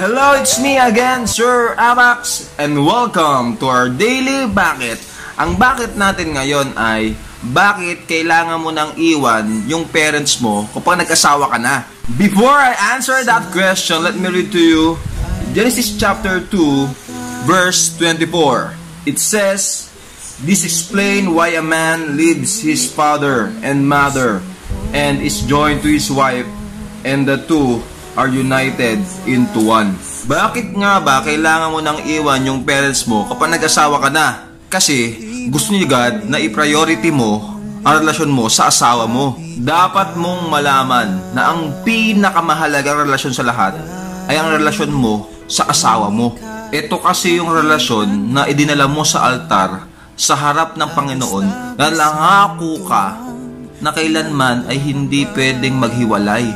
Hello, it's me again, Sir Amax, and welcome to our daily Bakit. Ang bakit natin ngayon ay, bakit kailangan mo nang iwan yung parents mo kapag nag-asawa ka na? Before I answer that question, let me read to you Genesis chapter 2, verse 24. It says, This explain why a man leaves his father and mother and is joined to his wife, and the two are united into one. Bakit nga ba kailangan mo nang iwan yung parents mo kapag nag-asawa ka na? Kasi gusto ni God na i-priority mo ang relasyon mo sa asawa mo. Dapat mong malaman na ang pinakamahalagang relasyon sa lahat ay ang relasyon mo sa asawa mo. Ito kasi yung relasyon na idinala mo sa altar sa harap ng Panginoon na langako ka na kailanman ay hindi pwedeng maghiwalay.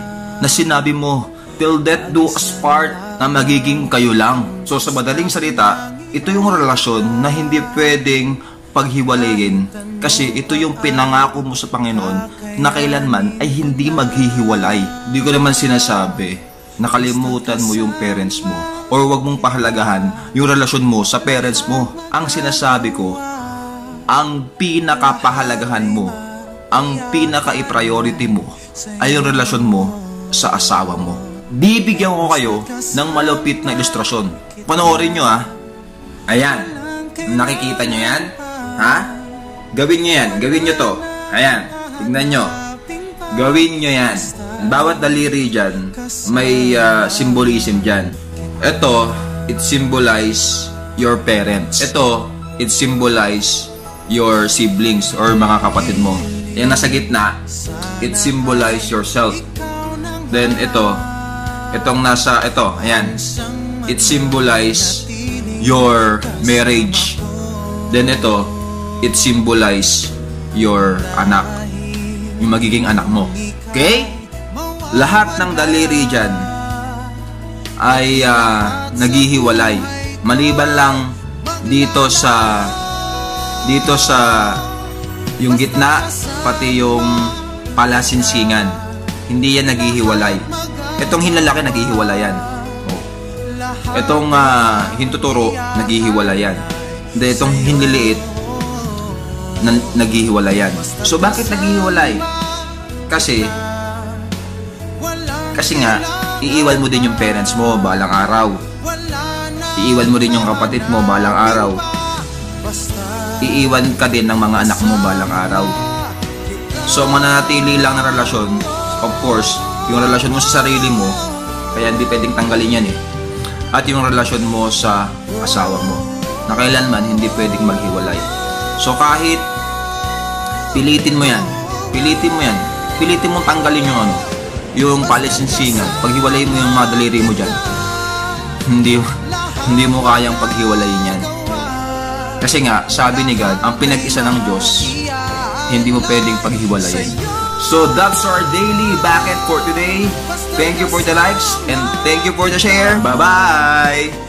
Na sinabi mo, till death do us part na magiging kayo lang. So sa madaling salita, ito yung relasyon na hindi pwedeng paghiwalayin kasi ito yung pinangako mo sa Panginoon na kailanman ay hindi maghihiwalay. Hindi ko naman sinasabi nakalimutan mo yung parents mo or wag mong pahalagahan yung relasyon mo sa parents mo. Ang sinasabi ko, ang pinakapahalagahan mo, ang pinaka-priority mo ay yung relasyon mo sa asawa mo bibigyan ko kayo ng malupit na ilustrasyon. Panoorin nyo ha. Ayan. Nakikita nyo yan? Ha? Gawin nyo yan. Gawin nyo to. Ayan. Tignan nyo. Gawin nyo yan. Bawat daliri dyan, may uh, symbolism dyan. Ito, it symbolize your parents. Ito, it symbolize your siblings or mga kapatid mo. Yung nasa gitna, it symbolize yourself. Then ito, itong nasa ito, ayan. It symbolize your marriage. Then ito, it symbolize your anak. Yung magiging anak mo. Okay? Lahat ng daliri dyan ay uh, naghihiwalay. Maliban lang dito sa dito sa yung gitna pati yung palasinsingan. Hindi yan naghihiwalay. Itong hinlalaki naghihiwala yan. Oh. Itong uh, hintuturo naghihiwala yan. Hindi, itong hinliliit na, naghihiwala yan. So bakit naghihiwalay? Kasi kasi nga iiwan mo din yung parents mo balang araw. Iiwan mo din yung kapatid mo balang araw. Iiwan ka din ng mga anak mo balang araw. So mananatili lang na relasyon, of course, yung relasyon mo sa sarili mo, kaya hindi pwedeng tanggalin yan eh. At yung relasyon mo sa asawa mo, na kailanman hindi pwedeng maghiwalay. So kahit pilitin mo yan, pilitin mo yan, pilitin mo tanggalin yung ano, yung palisinsingan, paghiwalay mo yung mga daliri mo dyan, hindi, hindi mo kayang paghiwalayin yan. Kasi nga, sabi ni God, ang pinag-isa ng Diyos, hindi mo pwedeng paghiwalayin. So that's our daily bucket for today. Thank you for the likes and thank you for the share. Bye-bye!